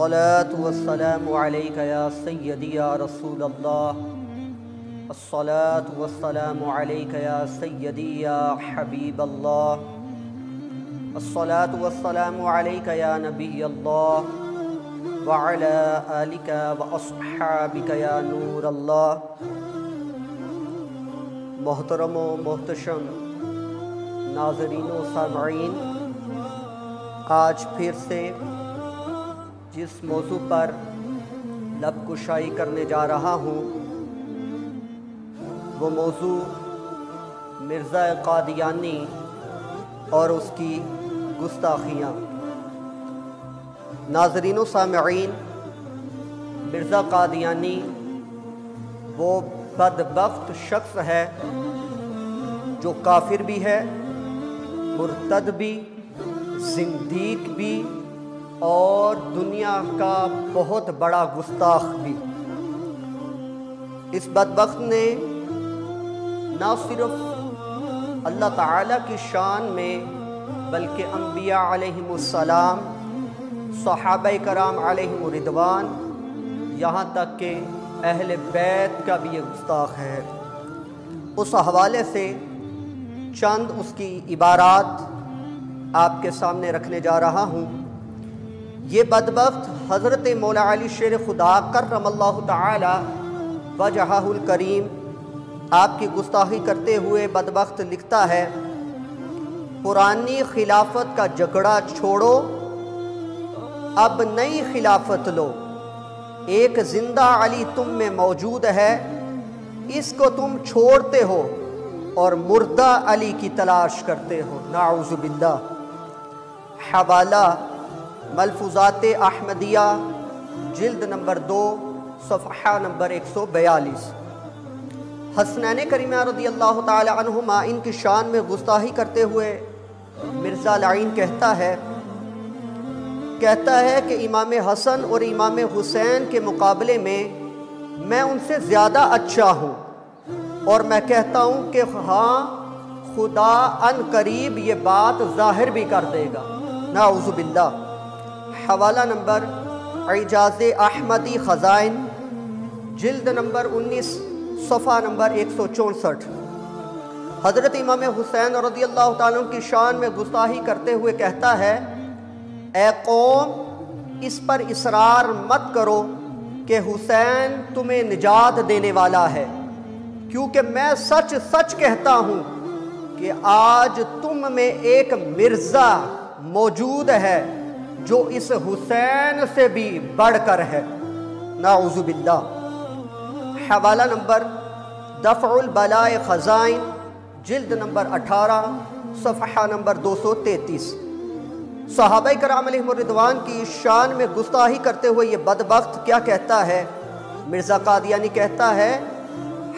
अलैका या सय्यदी या रसूल अल्लाह अलैका या सय्यदी या हबीब अल्लाह अलैका या नबी अल्लाह व अला आलिका व अस्हाबिका या नूर अल्लाह मोहतरम मोहतशम नाजरीन सामीन आज फिर से जिस मौजू पर लब कुशाई करने जा रहा हूँ, वो मौजू मिर्ज़ा कादियानी और उसकी गुस्ताखियाँ। नाजरीन सामीन मिर्ज़ा कादियानी वो बदबख्त शख्स है जो काफिर भी है, मुर्तद भी, जिंदीक भी और दुनिया का बहुत बड़ा गुस्ताख भी। इस बदबख्त ने न सिर्फ़ अल्लाह ताला की शान में, बल्कि अम्बिया अलैहिमुस्सलाम सहाबा कराम अलैहिमुरिदवान यहाँ तक कि अहल बैत का भी ये गुस्ताख है। उस हवाले से चंद उसकी इबारात आपके सामने रखने जा रहा हूँ। ये बदबख्त हज़रत मौला अली शेर खुदा करम ताला वजहाहुल करीम आपकी गुस्ताखी करते हुए बदबख्त लिखता है, पुरानी खिलाफत का झगड़ा छोड़ो, अब नई खिलाफत लो। एक ज़िंदा अली तुम में मौजूद है, इसको तुम छोड़ते हो और मुर्दा अली की तलाश करते हो। नाउजुबिल्ला हवाला मलफूज़ात अहमदिया, जल्द नंबर दो सफ़ा नंबर एक सौ बयालीस। हसनैन करीम रदी अल्लाह तुमा इनकी शान में गुस्ताही करते हुए मिर्ज़ा लाइन कहता है कहता है कि इमाम हसन और इमाम हुसैन के मुकाबले में मैं उनसे ज़्यादा अच्छा हूँ और मैं कहता हूँ कि हाँ खुदा अन करीब ये बात ज़ाहिर भी कर देगा। ना नाउज़ुबिल्ला हवाला नंबर एजाज अहमदी ख़ज़ाइन, जिल्द नंबर 19 सफ़ा नंबर एक सौ चौंसठ। हज़रत इमाम हुसैन रदी अल्लाह तु की शान में गुस्ताही करते हुए कहता है, ए कौम, इस पर इसरार मत करो कि हुसैन तुम्हें निजात देने वाला है। क्योंकि मैं सच सच कहता हूँ कि आज तुम में एक मिर्ज़ा मौजूद है। जो इस हुसैन से भी बढ़कर है। नाउजुबिल्ला हवाला नंबर दफ़ुल बलाए ख़ज़ाइन, जिल्द नंबर 18 सफ़ा नंबर 233 साहब कराम रिदवान की शान में गुस्ताही करते हुए ये बदबख्त क्या कहता है? मिर्ज़ा कादियानी कहता है,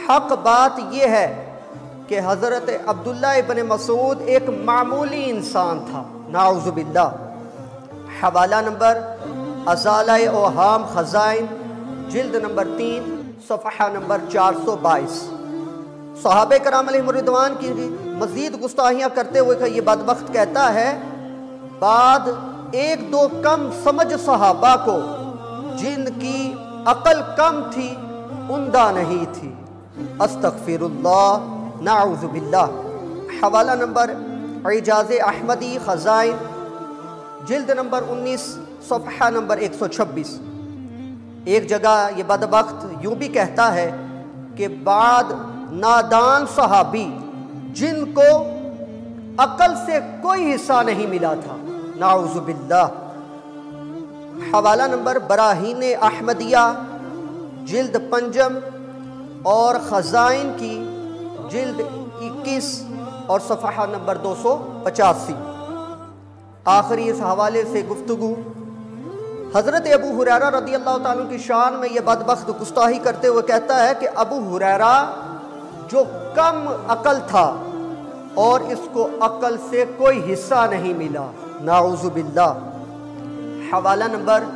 हक बात यह है कि हज़रत अब्दुल्ला इबन मसूद एक मामूली इंसान था। नाउजुबिल्ला हवाला नंबर अजाला ओहाम ख़ज़ाइन, जिल्द नंबर तीन सफ़ा नंबर चार सौ बाईस। सहाब कराम की मज़ीद गुस्ताहियाँ करते हुए ये बदबख्त कहता है, बाद एक दो कम समझ सहाबा को, जिनकी अकल कम थी, उमदा नहीं थी। अस्तगफिरुल्लाह नाउजुबिल्ला हवाला नंबर एजाज अहमदी ख़ज़ाइन जिल्द नंबर 19 सफ़ा नंबर 126 एक जगह ये बदबख्त यूँ भी कहता है कि बाद नादान सहाबी, जिनको अकल से कोई हिस्सा नहीं मिला था। नाउजुबिल्ला हवाला नंबर बराहीन अहमदिया, जिल्द पंजम और ख़ज़ाइन की जिल्द 21 और सफ़ा नंबर दो सौ पचासी। आखिरी इस हवाले से गुफ्तु हज़रत अबू हुररा रदी अल्लाह तु की शान में यह बदबख्त गुस्ताही करते हुए कहता है कि अबू हुररा जो कम अकल था और इसको अकल से कोई हिस्सा नहीं मिला। नाउजुबिल्ला हवाला नंबर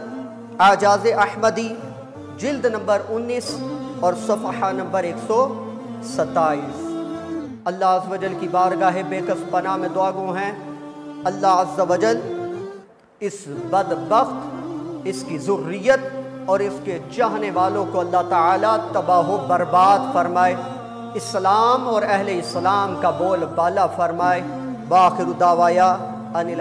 आजाज अहमदी, जिल्द नंबर 19 और सफ़ा नंबर एक सौ सताईस अल्लाह की बारगाह बेकस पना में दुआगो हैं। अल्लाह वजल इस बदबख्त, इसकी ज़ुर्रियत और इसके चाहने वालों को अल्लाह ताला तबाह बर्बाद फरमाए। इस्लाम और अहले इस्लाम का बोल बाला फरमाए। बाखिर दावाया अनिल